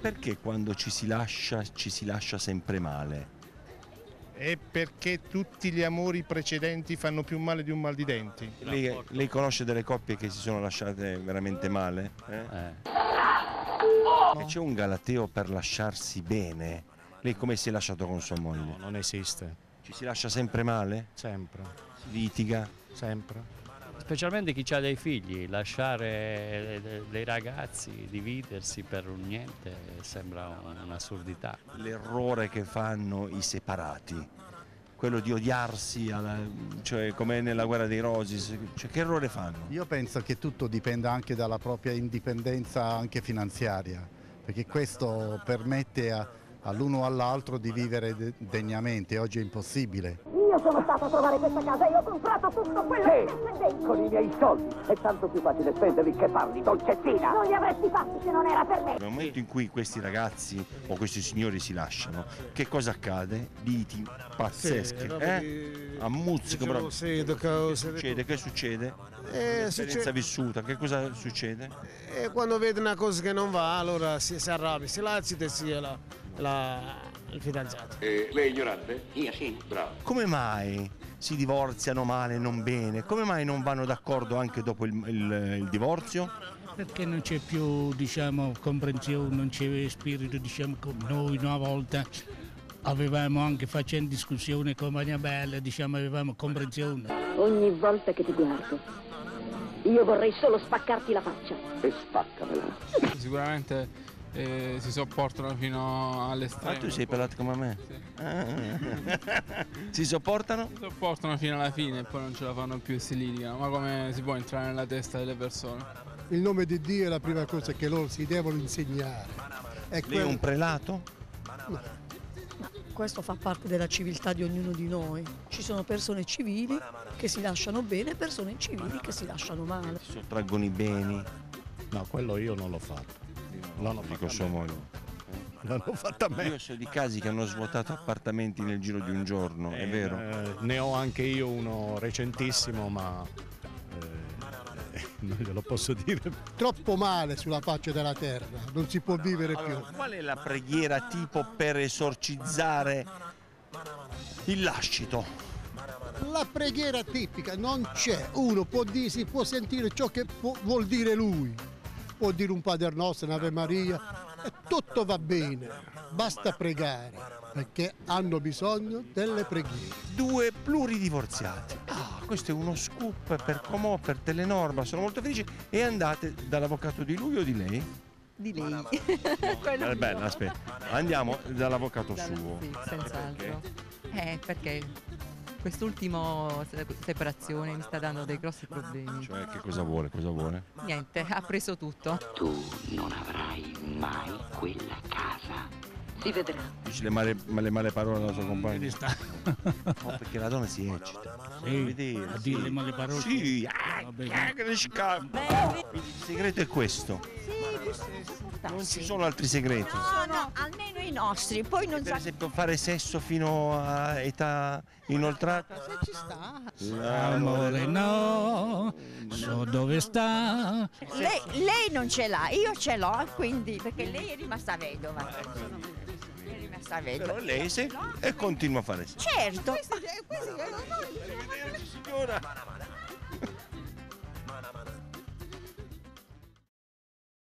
Perché quando ci si lascia, ci si lascia sempre male? È perché tutti gli amori precedenti fanno più male di un mal di denti. Lei, lei conosce delle coppie che si sono lasciate veramente male? eh? E c'è un galateo per lasciarsi bene? Lei come si è lasciato con sua moglie? Non esiste, Ci si lascia sempre male? sempre, Si litiga? sempre. Specialmente chi ha dei figli, lasciare de- dei ragazzi, dividersi per un niente sembra un- un'assurdità. L'errore che fanno i separati, quello di odiarsi, alla- cioè come nella guerra dei rosi, cioè, che errore fanno? Io penso che tutto dipenda anche dalla propria indipendenza anche finanziaria, perché questo permette a- all'uno o all'altro di vivere de- degnamente, oggi è impossibile. Io sono stato a trovare questa casa e ho comprato tutto quello che c'è dentro. Con i miei soldi è tanto più facile spenderli che farli, dolcettina! Non li avresti fatti se non era per me. Nel momento in cui questi ragazzi o questi signori si lasciano, che cosa accade? Liti pazzesche, eh? Ammuzzico, proprio. Sì, Che succede? Che succede? Eh, succede- vissuta, che cosa succede? E quando vede una cosa che non va, allora si, si arrabbia, si lazzita e sia la, la- il fidanzato. Eh, lei è ignorante? Io sì. Bravo. Come mai si divorziano male, non bene? Come mai non vanno d'accordo anche dopo il, il- il divorzio? Perché non c'è più diciamo, comprensione, non c'è spirito diciamo, come noi una volta avevamo anche facendo discussione con Magna Bella, diciamo, avevamo comprensione. Ogni volta che ti guardo, io vorrei solo spaccarti la faccia. E spaccamela. Sicuramente eh, si sopportano fino Ah, all'estremo. tu sei pelato come me? Ah. si sopportano? Si sopportano fino alla fine e poi non ce la fanno più e si litigano. Ma come si può entrare nella testa delle persone? Il nome di Dio è la prima cosa che loro si devono insegnare. È Lei è un prelato? Questo fa parte della civiltà di ognuno di noi. Ci sono persone civili che si lasciano bene e persone incivili che si lasciano male. Si sottraggono i beni? No, quello io non l'ho fatto. Non Dico sua moglie. Non l'ho fatto a me. Io so di casi che hanno svuotato appartamenti nel giro di un giorno, è Eh, vero? eh, ne ho anche io uno recentissimo, ma eh, non glielo posso dire. troppo male sulla faccia della terra, non si può vivere Allora, qual è la preghiera tipo per esorcizzare il lascito? La preghiera tipica non c'è, uno può dirsi, può sentire ciò che può- vuol dire lui, può dire un Padre Nostro, un'Ave Maria, e tutto va bene, basta pregare, perché hanno bisogno delle preghiere. Due pluridivorziati. Ah, questo è uno scoop per Comò, per Telenorma, sono molto felice. E andate dall'avvocato di lui o di lei? Di lei. È bella, aspetta. Andiamo dall'avvocato suo. Sì, senz'altro. Perché? Eh, perché quest'ultimo se- separazione mi sta dando dei grossi problemi. Cioè, che cosa vuole? Cosa vuole? Niente, ha preso tutto. Tu non avrai mai quella casa. Si vedrà. Dici le male, le male parole alla sua compagna? Sta- No, perché la donna si eccita. Sì, vedere, a sì. dirle male parole. Sì, ah. Quindi Il segreto è questo. Non ci sono altri segreti. No, no, almeno i nostri. Poi non Per esempio fare sesso fino a età inoltrata. Se ci sta, Amore no, so dove sta. Lei, lei non ce l'ha, io ce l'ho, quindi perché lei è rimasta vedova. È rimasta vedova. Però lei se e continua a fare sesso. Certo. Signora,